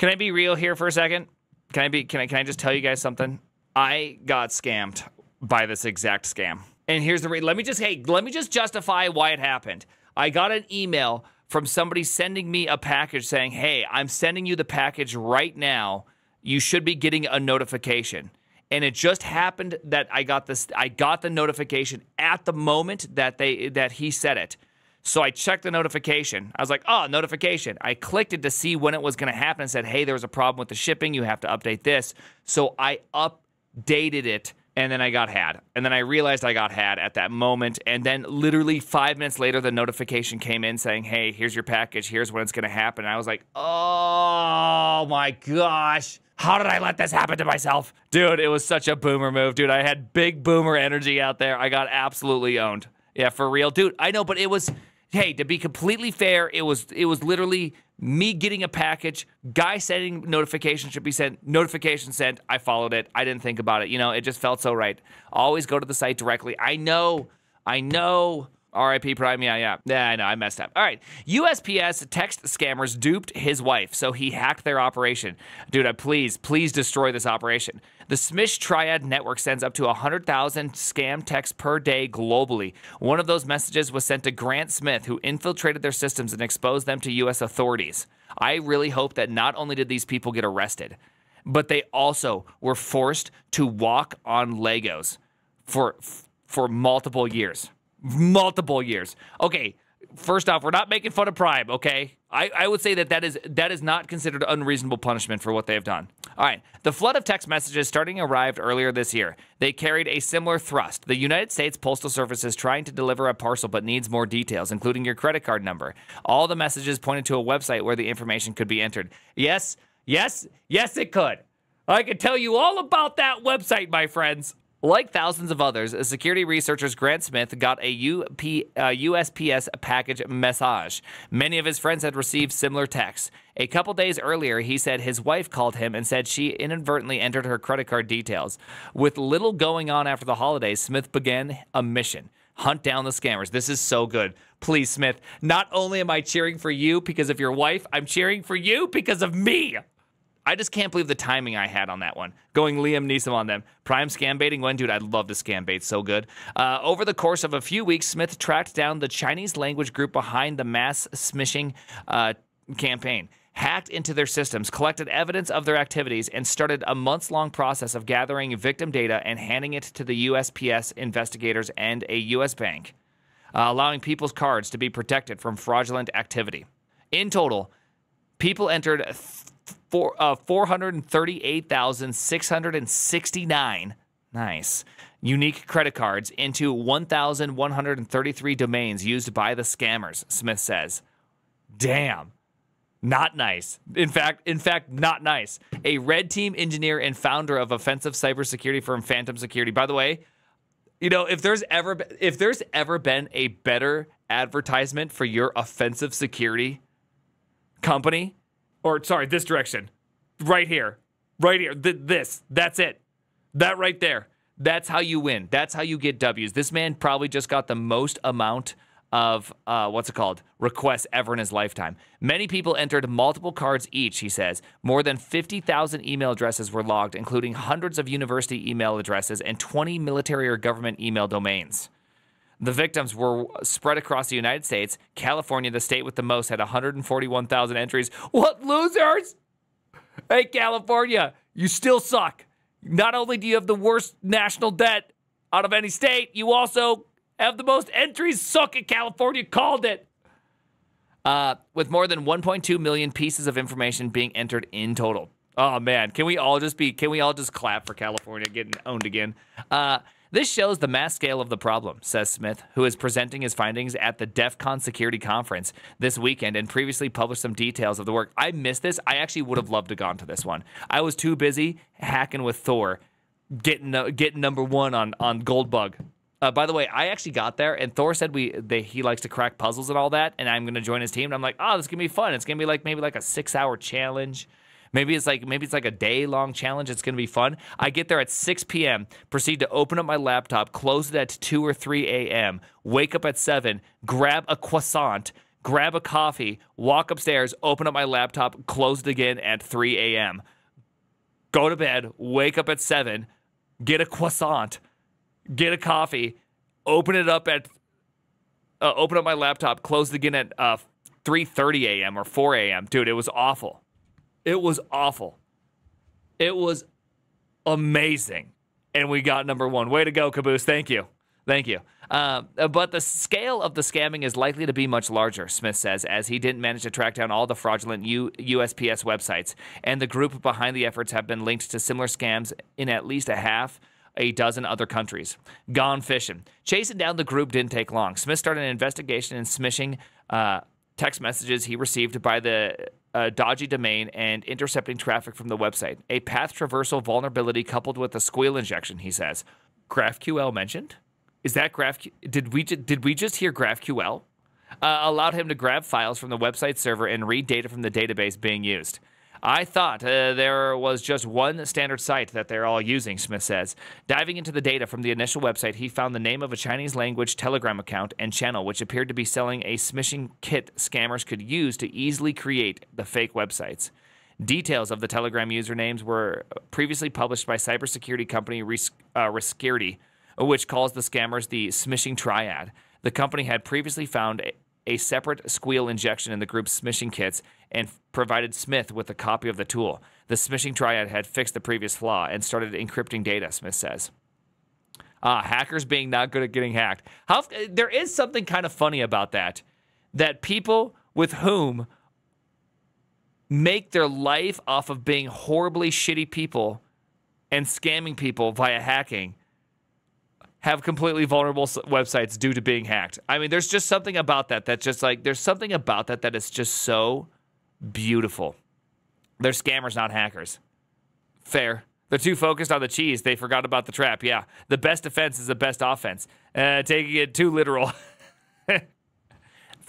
Can I be real here for a second? Can I be? Can I? Can I just tell you guys something? I got scammed by this exact scam, and here's the. Re- let me just hey, let me just justify why it happened. I got an email from somebody sending me a package saying, "Hey, I'm sending you the package right now. You should be getting a notification." And it just happened that I got this. I got the notification at the moment that they that he said it. So I checked the notification. I was like, oh, notification. I clicked it to see when it was going to happen and said, hey, there was a problem with the shipping. You have to update this. So I updated it and then I got had. And then I realized I got had at that moment. And then literally five minutes later, the notification came in saying, hey, here's your package. Here's when it's going to happen. And I was like, oh my gosh. How did I let this happen to myself? Dude, it was such a boomer move, dude. I had big boomer energy out there. I got absolutely owned. Yeah, for real. Dude, I know, but it was hey, to be completely fair, it was it was literally me getting a package, guy sending notification should be sent, notification sent. I followed it. I didn't think about it. You know, it just felt so right. Always go to the site directly. I know, I know RIP Prime. Yeah, yeah. Yeah, I know. I messed up. All right. USPS text scammers duped his wife, so he hacked their operation. Dude, please, please destroy this operation. The Smish Triad network sends up to 100,000 scam texts per day globally. One of those messages was sent to Grant Smith, who infiltrated their systems and exposed them to U.S. authorities. I really hope that not only did these people get arrested, but they also were forced to walk on Legos for for multiple years multiple years. Okay, first off, we're not making fun of Prime, okay? I, I would say that that is that is not considered unreasonable punishment for what they've done. All right, the flood of text messages starting arrived earlier this year. They carried a similar thrust. The United States Postal Service is trying to deliver a parcel but needs more details, including your credit card number. All the messages pointed to a website where the information could be entered. Yes, yes, yes, it could. I can tell you all about that website, my friends. Like thousands of others, security researchers Grant Smith got a UP, uh, USPS package message. Many of his friends had received similar texts. A couple days earlier, he said his wife called him and said she inadvertently entered her credit card details. With little going on after the holidays, Smith began a mission hunt down the scammers. This is so good. Please, Smith, not only am I cheering for you because of your wife, I'm cheering for you because of me. I just can't believe the timing I had on that one. Going Liam Neeson on them. Prime scam baiting one, dude. I'd love to scam bait so good. Uh, over the course of a few weeks, Smith tracked down the Chinese language group behind the mass smishing uh, campaign, hacked into their systems, collected evidence of their activities, and started a months long process of gathering victim data and handing it to the USPS investigators and a U.S. bank, uh, allowing people's cards to be protected from fraudulent activity. In total, people entered four, uh, 438,669 nice unique credit cards into 1,133 domains used by the scammers, Smith says. Damn. Not nice. In fact, in fact, not nice. A red team engineer and founder of offensive cybersecurity firm Phantom Security. By the way, you know, if there's ever if there's ever been a better advertisement for your offensive security company, or sorry, this direction, right here, right here, Th- this, that's it, that right there. That's how you win. That's how you get W's. This man probably just got the most amount of uh, what's it called requests ever in his lifetime. Many people entered multiple cards each. He says more than fifty thousand email addresses were logged, including hundreds of university email addresses and twenty military or government email domains. The victims were spread across the United States. California, the state with the most, had 141,000 entries. What losers! Hey, California, you still suck. Not only do you have the worst national debt out of any state, you also have the most entries. Suck it, California called it. Uh, with more than 1.2 million pieces of information being entered in total. Oh man, can we all just be? Can we all just clap for California getting owned again? Uh, this shows the mass scale of the problem, says Smith, who is presenting his findings at the DEF CON security conference this weekend and previously published some details of the work. I missed this. I actually would have loved to gone to this one. I was too busy hacking with Thor, getting uh, getting number one on on Goldbug. Uh, by the way, I actually got there, and Thor said we they, he likes to crack puzzles and all that, and I'm going to join his team. And I'm like, oh, this is gonna be fun. It's gonna be like maybe like a six hour challenge. Maybe it's like maybe it's like a day long challenge. It's going to be fun. I get there at 6 p.m. Proceed to open up my laptop, close it at 2 or 3 a.m. Wake up at 7, grab a croissant, grab a coffee, walk upstairs, open up my laptop, close it again at 3 a.m., go to bed, wake up at 7, get a croissant, get a coffee, open it up at uh, open up my laptop, close it again at uh, 3:30 a.m. or 4 a.m. Dude, it was awful. It was awful. It was amazing, and we got number one. Way to go, Caboose! Thank you, thank you. Uh, but the scale of the scamming is likely to be much larger, Smith says, as he didn't manage to track down all the fraudulent U- USPS websites, and the group behind the efforts have been linked to similar scams in at least a half a dozen other countries. Gone fishing. Chasing down the group didn't take long. Smith started an investigation in smishing uh, text messages he received by the uh, dodgy domain and intercepting traffic from the website. A path traversal vulnerability coupled with a SQL injection, he says. GraphQL mentioned? Is that Graph? Did we did we just hear GraphQL? Uh, allowed him to grab files from the website server and read data from the database being used. I thought uh, there was just one standard site that they're all using, Smith says. Diving into the data from the initial website, he found the name of a Chinese language Telegram account and channel, which appeared to be selling a smishing kit scammers could use to easily create the fake websites. Details of the Telegram usernames were previously published by cybersecurity company Ris- uh, which calls the scammers the smishing triad. The company had previously found a separate SQL injection in the group's smishing kits and provided Smith with a copy of the tool. The smishing triad had fixed the previous flaw and started encrypting data, Smith says. Ah, hackers being not good at getting hacked. How, there is something kind of funny about that. That people with whom make their life off of being horribly shitty people and scamming people via hacking have completely vulnerable websites due to being hacked. I mean, there's just something about that that's just like there's something about that that is just so beautiful. They're scammers, not hackers. Fair. They're too focused on the cheese. They forgot about the trap. Yeah. The best defense is the best offense. Uh, taking it too literal.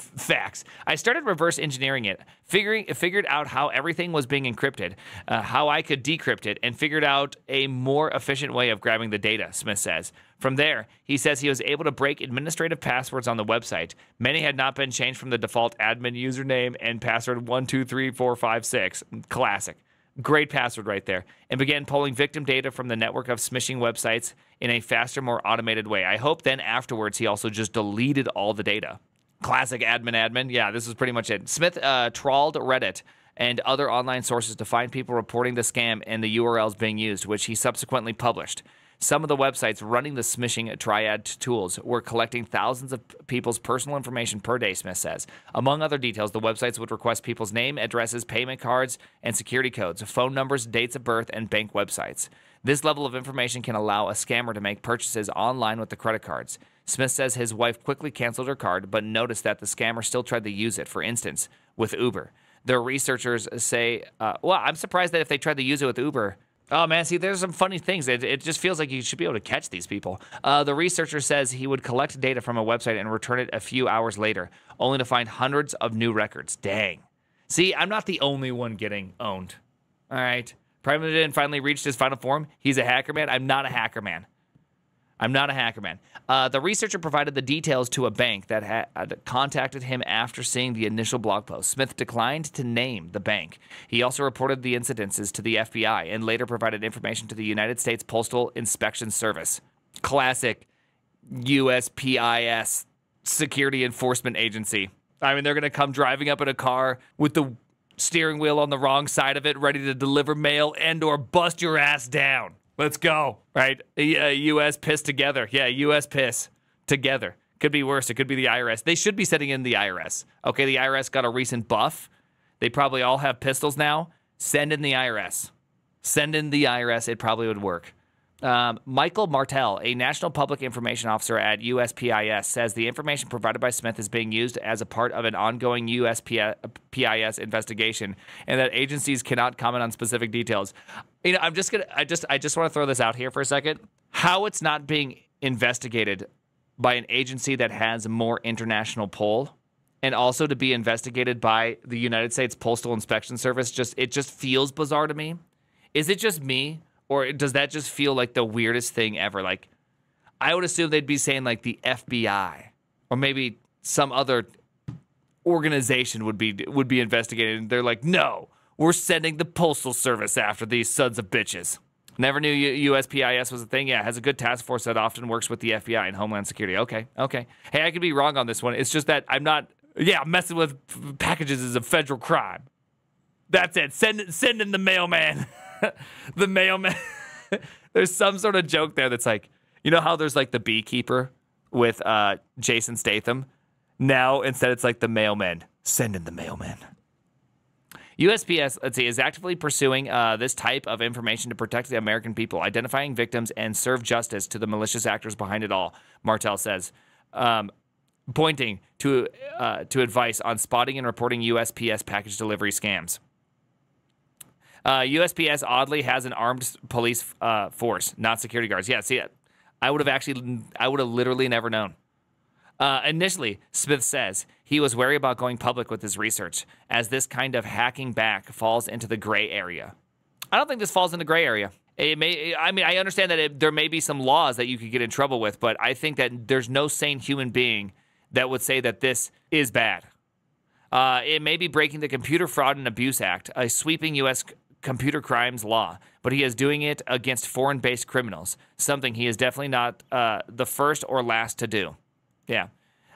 facts. I started reverse engineering it, figuring figured out how everything was being encrypted, uh, how I could decrypt it, and figured out a more efficient way of grabbing the data. Smith says. From there, he says he was able to break administrative passwords on the website. Many had not been changed from the default admin username and password one two three four five six. Classic. Great password right there. And began pulling victim data from the network of smishing websites in a faster, more automated way. I hope then afterwards he also just deleted all the data. Classic admin admin. Yeah, this is pretty much it. Smith uh, trawled Reddit and other online sources to find people reporting the scam and the URLs being used, which he subsequently published. Some of the websites running the smishing triad tools were collecting thousands of people's personal information per day, Smith says. Among other details, the websites would request people's name, addresses, payment cards, and security codes, phone numbers, dates of birth, and bank websites. This level of information can allow a scammer to make purchases online with the credit cards. Smith says his wife quickly canceled her card, but noticed that the scammer still tried to use it, for instance, with Uber. Their researchers say, uh, well, I'm surprised that if they tried to use it with Uber, Oh man, see, there's some funny things. It, it just feels like you should be able to catch these people. Uh, the researcher says he would collect data from a website and return it a few hours later, only to find hundreds of new records. Dang. See, I'm not the only one getting owned. All right. Prime finally reached his final form. He's a hacker man. I'm not a hacker man. I'm not a hacker man. Uh, the researcher provided the details to a bank that had contacted him after seeing the initial blog post. Smith declined to name the bank. He also reported the incidences to the FBI and later provided information to the United States Postal Inspection Service. Classic USPIS security enforcement agency. I mean, they're going to come driving up in a car with the steering wheel on the wrong side of it, ready to deliver mail and or bust your ass down. Let's go. Right? Uh, U.S. piss together. Yeah, U.S. piss together. Could be worse. It could be the IRS. They should be setting in the IRS. Okay, the IRS got a recent buff. They probably all have pistols now. Send in the IRS. Send in the IRS. It probably would work. Um, Michael Martel, a National Public Information Officer at USPIS, says the information provided by Smith is being used as a part of an ongoing USPIS investigation, and that agencies cannot comment on specific details. You know, I'm just gonna, I just, I just want to throw this out here for a second. How it's not being investigated by an agency that has more international pull, and also to be investigated by the United States Postal Inspection Service, just it just feels bizarre to me. Is it just me? Or does that just feel like the weirdest thing ever? Like, I would assume they'd be saying like the FBI or maybe some other organization would be would be investigated. And they're like, no, we're sending the postal service after these sons of bitches. Never knew USPIS was a thing. Yeah, has a good task force that often works with the FBI and Homeland Security. Okay, okay. Hey, I could be wrong on this one. It's just that I'm not. Yeah, messing with packages is a federal crime. That's it. Send send in the mailman. the mailman. there's some sort of joke there that's like, you know how there's like the beekeeper with uh, Jason Statham. Now instead it's like the mailman. Send in the mailman. USPS, let's see, is actively pursuing uh, this type of information to protect the American people, identifying victims, and serve justice to the malicious actors behind it all. Martel says, um, pointing to uh, to advice on spotting and reporting USPS package delivery scams. Uh, USPS oddly has an armed police uh, force, not security guards. Yeah, see, I would have actually, I would have literally never known. Uh, initially, Smith says he was wary about going public with his research, as this kind of hacking back falls into the gray area. I don't think this falls in the gray area. It may, I mean, I understand that it, there may be some laws that you could get in trouble with, but I think that there's no sane human being that would say that this is bad. Uh, it may be breaking the Computer Fraud and Abuse Act, a sweeping U.S computer crimes law, but he is doing it against foreign based criminals, something he is definitely not uh, the first or last to do. Yeah.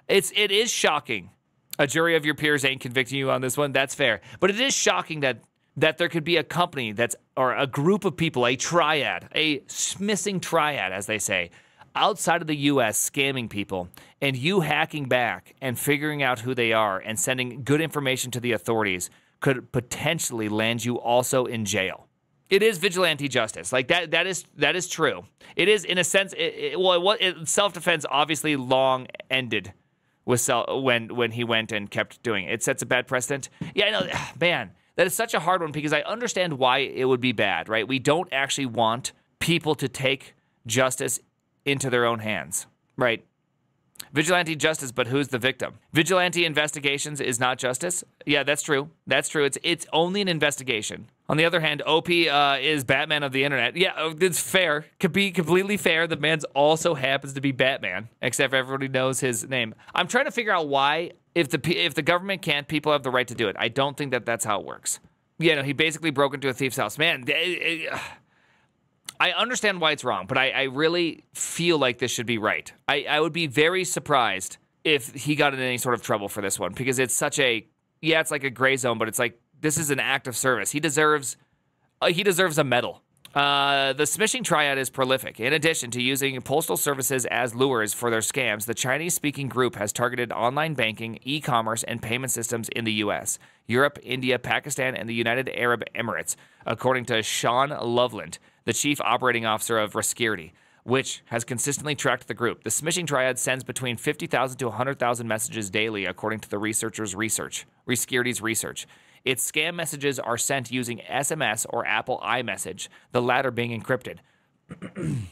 It's, it is shocking. A jury of your peers ain't convicting you on this one. That's fair. But it is shocking that that there could be a company that's or a group of people, a triad, a smishing triad, as they say, outside of the US scamming people and you hacking back and figuring out who they are and sending good information to the authorities could potentially land you also in jail. It is vigilante justice, like that. That is that is true. It is in a sense. It, it, well, it, it, self defense obviously long ended self, when when he went and kept doing it. It sets a bad precedent. Yeah, I know, man. That is such a hard one because I understand why it would be bad, right? We don't actually want people to take justice into their own hands, right? Vigilante justice, but who's the victim? Vigilante investigations is not justice. Yeah, that's true. That's true. It's it's only an investigation. On the other hand, OP uh, is Batman of the internet. Yeah, oh, it's fair. Could be completely fair. The man's also happens to be Batman, except everybody knows his name. I'm trying to figure out why, if the if the government can't, people have the right to do it. I don't think that that's how it works. Yeah, no, he basically broke into a thief's house. Man, I understand why it's wrong, but I, I really feel like this should be right. I, I would be very surprised if he got in any sort of trouble for this one because it's such a yeah, it's like a gray zone, but it's like this is an act of service. He deserves uh, he deserves a medal. Uh, the smishing triad is prolific. In addition to using postal services as lures for their scams, the Chinese speaking group has targeted online banking, e commerce, and payment systems in the U.S., Europe, India, Pakistan, and the United Arab Emirates, according to Sean Loveland, the chief operating officer of Resecurity, which has consistently tracked the group. The smishing triad sends between 50,000 to 100,000 messages daily, according to the researcher's research, Resecurity's research. Its scam messages are sent using SMS or Apple iMessage, the latter being encrypted.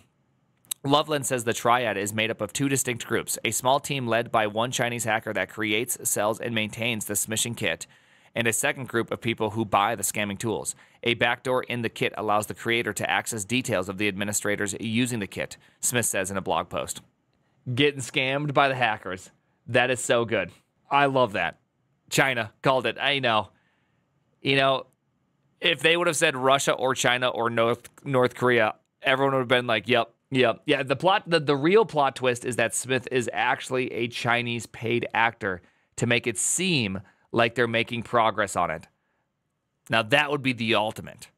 Loveland says the triad is made up of two distinct groups a small team led by one Chinese hacker that creates, sells, and maintains the smishing kit, and a second group of people who buy the scamming tools. A backdoor in the kit allows the creator to access details of the administrators using the kit, Smith says in a blog post. Getting scammed by the hackers. That is so good. I love that. China called it. I know. You know, if they would have said Russia or China or North North Korea, everyone would have been like, "Yep, yep, yeah." The plot, the, the real plot twist is that Smith is actually a Chinese paid actor to make it seem like they're making progress on it. Now, that would be the ultimate,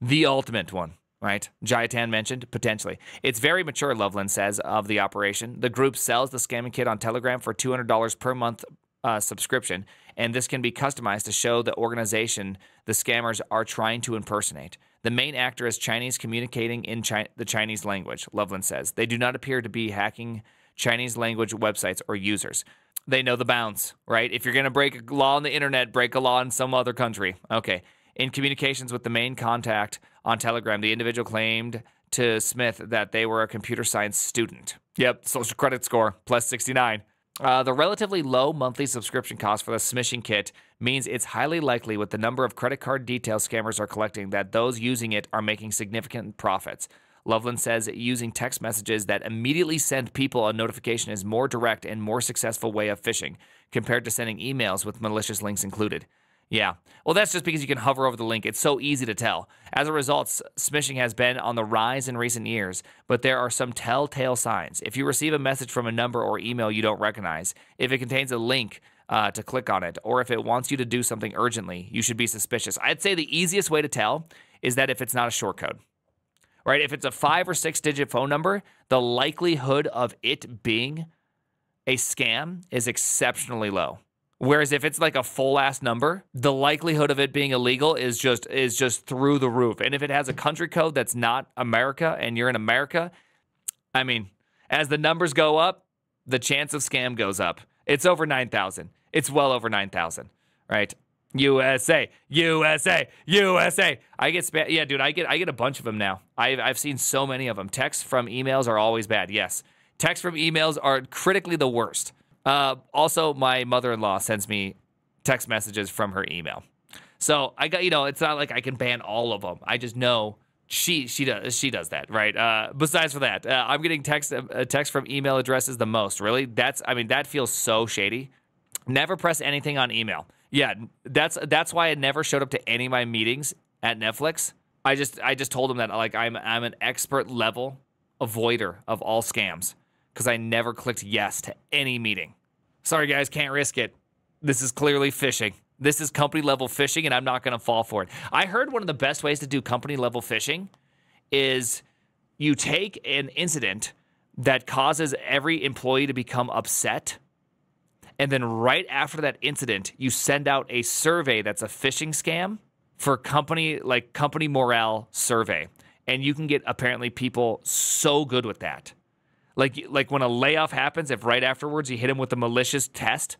the ultimate one, right? Jayatan mentioned potentially. It's very mature, Loveland says, of the operation. The group sells the scamming kit on Telegram for $200 per month uh, subscription, and this can be customized to show the organization the scammers are trying to impersonate. The main actor is Chinese communicating in Chi- the Chinese language, Loveland says. They do not appear to be hacking Chinese language websites or users they know the bounds, right? If you're going to break a law on the internet, break a law in some other country. Okay. In communications with the main contact on Telegram, the individual claimed to Smith that they were a computer science student. Yep, social credit score plus 69. Uh, the relatively low monthly subscription cost for the smishing kit means it's highly likely, with the number of credit card detail scammers are collecting, that those using it are making significant profits. Loveland says using text messages that immediately send people a notification is more direct and more successful way of phishing compared to sending emails with malicious links included. Yeah. Well, that's just because you can hover over the link. It's so easy to tell. As a result, smishing has been on the rise in recent years, but there are some telltale signs. If you receive a message from a number or email you don't recognize, if it contains a link uh, to click on it, or if it wants you to do something urgently, you should be suspicious. I'd say the easiest way to tell is that if it's not a short code. Right? If it's a five or six digit phone number, the likelihood of it being a scam is exceptionally low. Whereas if it's like a full ass number, the likelihood of it being illegal is just is just through the roof. And if it has a country code that's not America and you're in America, I mean, as the numbers go up, the chance of scam goes up. It's over 9,000. It's well over 9,000, right? USA, USA, USA. I get spam. Yeah, dude, I get I get a bunch of them now. I've I've seen so many of them. Texts from emails are always bad. Yes, texts from emails are critically the worst. Uh, also, my mother in law sends me text messages from her email. So I got, you know, it's not like I can ban all of them. I just know she she does she does that right. Uh, besides for that, uh, I'm getting text uh, text from email addresses the most. Really, that's I mean that feels so shady. Never press anything on email. Yeah, that's that's why I never showed up to any of my meetings at Netflix. I just I just told them that like I'm I'm an expert level avoider of all scams because I never clicked yes to any meeting. Sorry, guys, can't risk it. This is clearly phishing. This is company level phishing, and I'm not going to fall for it. I heard one of the best ways to do company level phishing is you take an incident that causes every employee to become upset. And then right after that incident, you send out a survey that's a phishing scam for company like company morale survey. And you can get apparently people so good with that. Like like when a layoff happens, if right afterwards you hit him with a malicious test,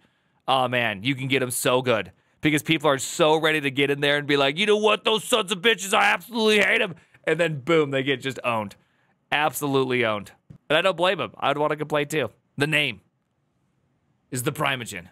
oh man, you can get them so good because people are so ready to get in there and be like, you know what, those sons of bitches, I absolutely hate them, and then boom, they get just owned, absolutely owned. And I don't blame them. I'd want to complain too. The name is the Primeagen.